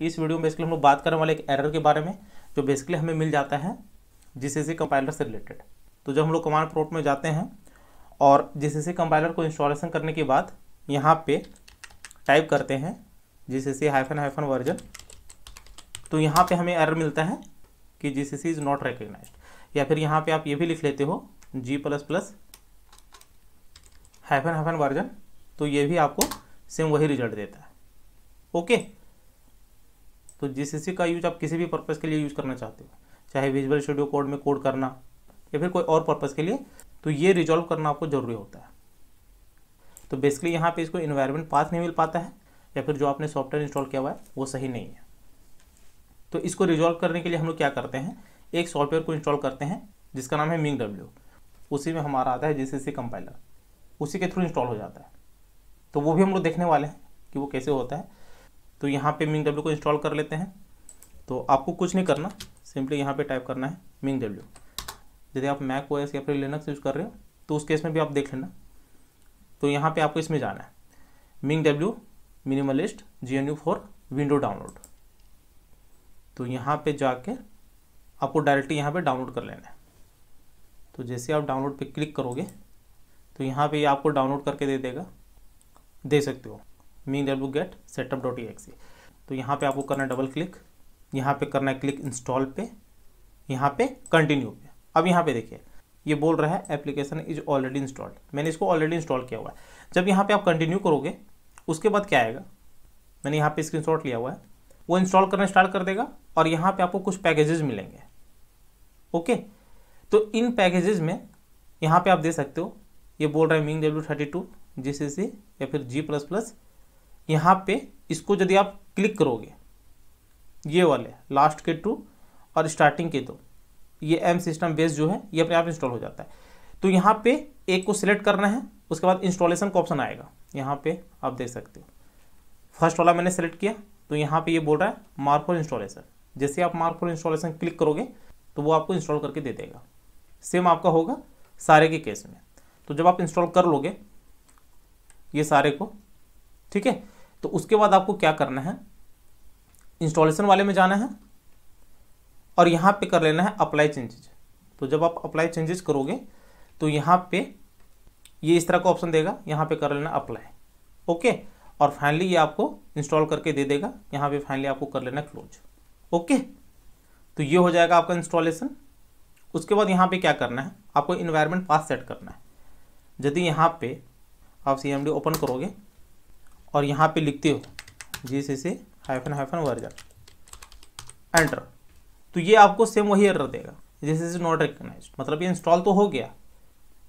इस वीडियो में बेसिकली हम लोग बात करने वाले एक एरर के बारे में, जो बेसिकली हमें मिल जाता है जीसीसी कंपाइलर से रिलेटेड तो जब हम लोग कमांड प्रोट में जाते हैं और जीसीसी कंपाइलर को इंस्टॉलेशन करने के बाद यहाँ पे टाइप करते हैं जीसीसी हाइफन हाइफन वर्जन तो यहाँ पे हमें एरर मिलता है कि जीसीसी इज़ नॉट रिकग्नाइज्ड या फिर यहाँ पे आप ये भी लिख लेते हो G plus plus hyphen hyphen version तो ये भी आपको सेम वही रिज़ल्ट देता है। ओके तो जीसीसी का यूज़ आप किसी भी पर्पज़ के लिए यूज़ करना चाहते हो, चाहे विजुअल स्टूडियो कोड में कोड करना, या फिर कोई और पर्पज़ के लिए तो ये रिजॉल्व करना आपको ज़रूरी होता है। तो बेसिकली यहाँ पे इसको इन्वायरमेंट पाथ नहीं मिल पाता है, या फिर जो आपने सॉफ्टवेयर इंस्टॉल किया हुआ है, वो सही नहीं है। तो इसको रिजॉल्व करने के लिए हम लोग क्या करते हैं, एक सॉफ्टवेयर को इंस्टॉल करते हैं, जिसका नाम है मिंग डब्ल्यू उसी में हमारा आता है जीसीसी कंपाइलर उसी के थ्रू इंस्टॉल हो जाता है। तो वो भी हम लोग देखने वाले हैं कि वो कैसे होता है। तो यहाँ पे मिंग डब्ल्यू को इंस्टॉल कर लेते हैं। तो आपको कुछ नहीं करना सिंपली यहाँ पे टाइप करना है मिंग डब्ल्यू यदि आप मैक ओ या फिर लिनक्स यूज़ कर रहे हो तो उस केस में भी आप देख लेना। तो यहाँ पे आपको इसमें जाना है। Ming W minimalist G N U for window download तो यहाँ पे जाके आपको डायरेक्टली यहाँ पे डाउनलोड कर लेना है। तो जैसे आप डाउनलोड पे क्लिक करोगे तो यहाँ पे ये आपको डाउनलोड करके दे देगा। दे सकते हो। Min W get setup dot E तो यहाँ पे आपको करना है डबल क्लिक यहाँ पे करना है क्लिक इंस्टॉल पे, यहाँ पे कंटिन्यू पे। अब यहाँ पे देखिए, ये बोल रहा है एप्लीकेशन इज़ ऑलरेडी इंस्टॉल्ड मैंने इसको ऑलरेडी इंस्टॉल किया हुआ है। जब यहाँ पे आप कंटिन्यू करोगे, उसके बाद क्या आएगा? मैंने यहाँ पे स्क्रीन लिया हुआ है। वो इंस्टॉल करना स्टार्ट कर देगा और यहाँ पे आपको कुछ पैकेजेस मिलेंगे। ओके? तो इन पैकेजेस में यहाँ पे आप दे सकते हो, ये बोल रहा है Ming W thirty two G C C या फिर जी प्लस प्लस यहाँ पे इसको यदि आप क्लिक करोगे, ये वाले लास्ट के टू और स्टार्टिंग के दो, ये एम सिस्टम बेस जो है, ये अपने आप इंस्टॉल हो जाता है। तो यहाँ पे एक को सिलेक्ट करना है, उसके बाद इंस्टॉलेशन का ऑप्शन आएगा। यहाँ पे आप देख सकते हो। फ़र्स्ट वाला मैंने सेलेक्ट किया तो यहाँ पे ये बोल रहा है मार्क फॉर इंस्टॉलेशन जैसे आप मार्क फॉर इंस्टॉलेशन क्लिक करोगे तो वो आपको इंस्टॉल करके दे देगा। सेम आपका होगा सारे के केस में। तो जब आप इंस्टॉल कर लोगे, ये सारे को, ठीक है? तो उसके बाद आपको क्या करना है? इंस्टॉलेशन वाले में जाना है और यहाँ पे कर लेना है अप्लाई चेंजेज तो जब आप अप्लाई चेंजेस करोगे तो यहाँ पे ये इस तरह का ऑप्शन देगा। यहाँ पे कर लेना अप्लाई ओके और फाइनली ये आपको इंस्टॉल करके दे देगा। यहाँ पे फाइनली आपको कर लेना क्लोज ओके तो ये हो जाएगा आपका इंस्टॉलेशन उसके बाद यहाँ पे क्या करना है? आपको इन्वायरमेंट पास सेट करना है। यदि यहाँ पे आप सीएमडी ओपन करोगे और यहाँ पे लिखते हो G C C hyphen hyphen version enter तो ये आपको सेम वही एरर देगा. दिस इज़ नॉट रिकग्नाइज मतलब ये इंस्टॉल तो हो गया,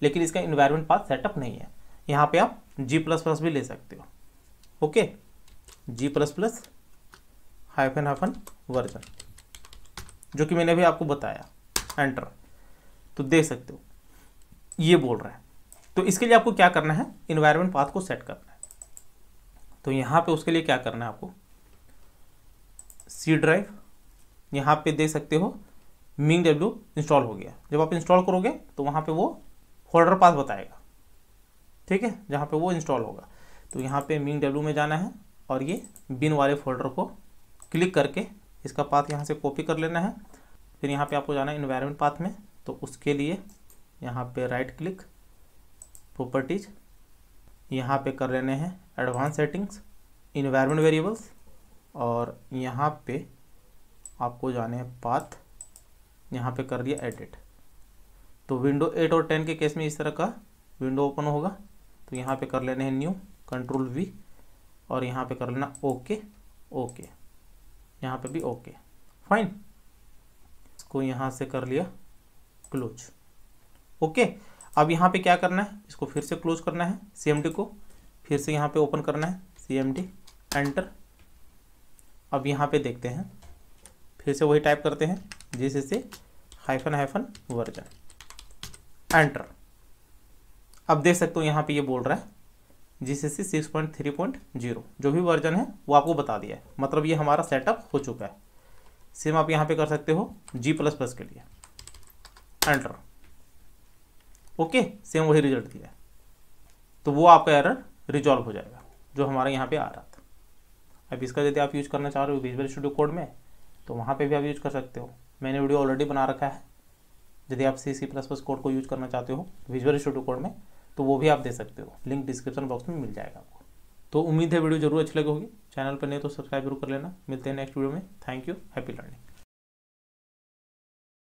लेकिन इसका इन्वायरमेंट पाथ सेटअप नहीं है. यहाँ पे आप जी प्लस प्लस भी ले सकते हो. Okay G plus plus hyphen hyphen version जो कि मैंने भी आपको बताया. एंटर तो देख सकते हो. ये बोल रहा है. तो इसके लिए आपको क्या करना है? इन्वायरमेंट पाथ को सेट करना है. तो यहाँ पे उसके लिए क्या करना है आपको? सी ड्राइव यहाँ पे देख सकते हो मिंग डब्ल्यू इंस्टॉल हो गया। जब आप इंस्टॉल करोगे तो वहाँ पे वो फोल्डर पाथ बताएगा। ठीक है? जहाँ पे वो इंस्टॉल होगा। तो यहाँ पे मिंग डब्ल्यू में जाना है और ये बिन वाले फोल्डर को क्लिक करके इसका पाथ यहाँ से कॉपी कर लेना है। फिर यहाँ पे आपको जाना है इन्वायरमेंट पाथ में। तो उसके लिए यहाँ पे राइट क्लिक प्रॉपर्टीज़ यहाँ पे कर लेने हैं एडवांस सेटिंग्स इन्वायरमेंट वेरिएबल्स और यहाँ पे आपको जाने हैं पाथ यहाँ पे कर दिया एडिट तो विंडो एट और टेन के केस में इस तरह का विंडो ओपन होगा। तो यहाँ पे कर लेने हैं न्यू कंट्रोल वी और यहाँ पे कर लेना ओके ओके यहाँ पे भी ओके फाइन इसको यहाँ से कर लिया क्लोज ओके अब यहाँ पे क्या करना है? इसको फिर से क्लोज करना है सी को फिर से यहाँ पे ओपन करना है सी एम डी एंटर अब यहाँ पे देखते हैं। फिर से वही टाइप करते हैं जिस से हाइफन हाइफन वर्जन एंटर अब देख सकते हो यहाँ पे ये बोल रहा है GCC six point three point zero जो भी वर्जन है, वो आपको बता दिया है। मतलब ये हमारा सेटअप हो चुका है। सेम आप यहाँ पे कर सकते हो जी प्लस प्लस के लिए। एंटर ओके सेम वही रिज़ल्ट दिया तो वो आपका एरर रिजॉल्व हो जाएगा, जो हमारे यहाँ पे आ रहा था। अब इसका यदि आप यूज़ करना चाह रहे हो विजुअल स्टूडियो कोड में तो वहाँ पे भी आप यूज़ कर सकते हो। मैंने वीडियो ऑलरेडी बना रखा है। यदि आप C C plus plus code को यूज़ करना चाहते हो विजुअल स्टूडियो कोड में तो वो भी आप दे सकते हो। लिंक डिस्क्रिप्शन बॉक्स में मिल जाएगा आपको। तो उम्मीद है वीडियो ज़रूर अच्छी लगी होगी। चैनल पर नहीं तो सब्सक्राइब ज़रूर कर लेना। मिलते हैं नेक्स्ट वीडियो में। Thank you happy learning